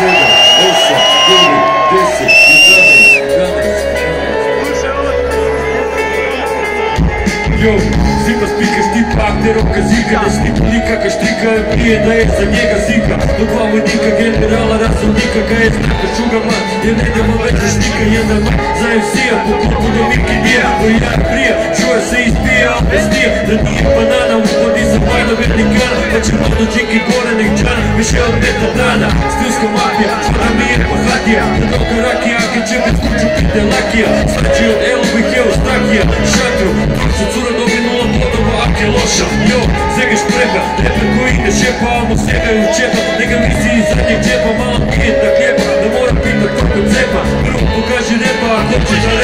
7, 8, 9, 10, 11, 12. Йоу, сипа спика, штипа, актировка зика Да штип никак, штика, приеда е за njega zika До два войника, генерала, разумника, КС, като чугама Я не дава вече штика, я дама Знаем все, по клубу на вики, не, но я прия Чуя се изпия, без ние, да ни е банана, уходи за бай наверняка Će malo džiki gore džana. Više od meta dana. Stilska mafija, što mi je bohatija Mnogo rakija, kad će bez kuću pite lakija. Znači od Elbih je ostakija Šatru, su cura dovinula podova, ak je loša. Yo, zega šprega, reper koji ide šepa Amo sebe u čepa, neka misli iz zadnjeg džepa Mala pije da kljepa, da mora pitat kako cepa. Prvo pokaži repa, ako ćeš da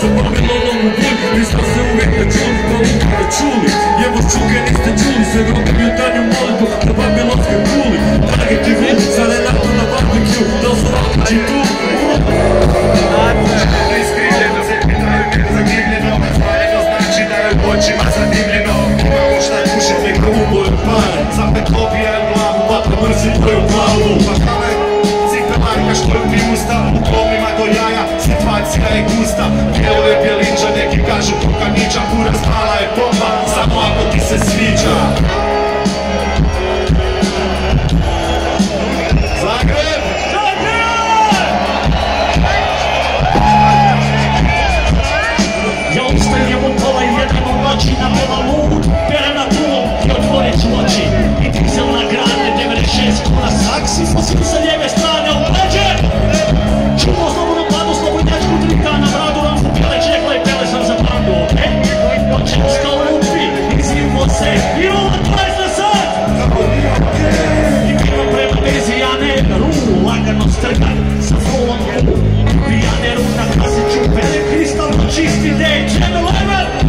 sa Babilonom u bulj Nismo se uvijek da čuli, pa da čuli Jevo ščuke niste čuli Se rogam jutarnju molitvu na Babilonske kuli Targeti vidi, sad je nakon na barbecue Da li su vakući tu? Iskrivljeno, zagrivljeno, spaljeno znači da je očima zadivljeno Imamo šta kušat neko u moju par Zapet vatra mrzi tvoju glavu Pa cipe marka što je mi usta U klopima do jaja, situacija je gusta čisti day Channel 11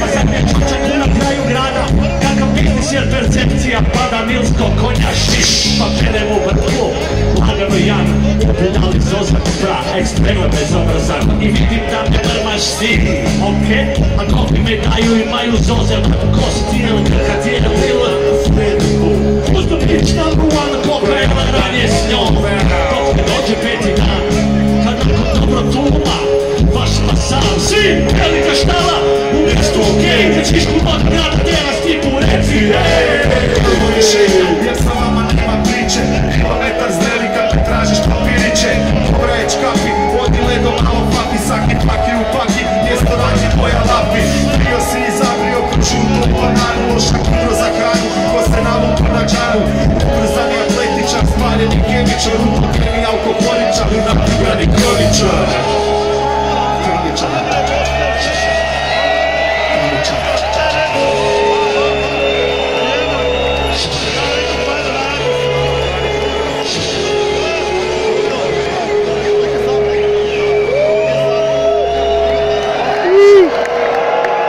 Pa sad ne čučak na kraju grada. Kakav biznis jer percepcija pada Milsko konja šiš? Pa perem u vrtlu Lagano jan Pedali zozak bra Ekstremno bezobrazan I vidim da me drmaš ti Ok A kopi me daju imaju zoze Kosti ili kakatijel ili Svedu Uzdo bić na ruan Koga je ranije s njom si Velika štala U mjestu okej Kad ćeš kupak grada Djela stipu reci Prvo rješenje, jer sa vama nema priče kad tražiš papiriće. Pobrajeć kapi, odi ledo malo papi Saki u paki, mjesto nađi tvoja lapi. Bio si i zabrio kuću u tom hranu, ko se navuku na džanu Ubrzani atletičar, spaljeni kemičar